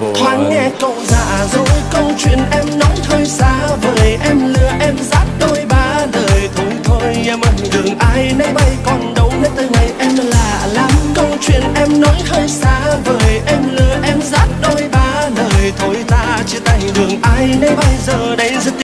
buồn thoáng nghe câu giả dối câu chuyện em nói hơi xa vời. Em lừa em dắt đôi ba lời thôi thôi, em ơi đường ai nấy bay còn đâu nên tới ngày em lạ lắm. Câu chuyện em nói hơi xa vời. Em lừa em dắt đôi ba lời thôi, ta chia tay đường ai nấy bay. Giờ đây